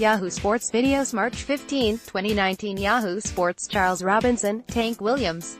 Yahoo Sports Videos March 15, 2019 Yahoo Sports Charles Robinson, Tank Williams.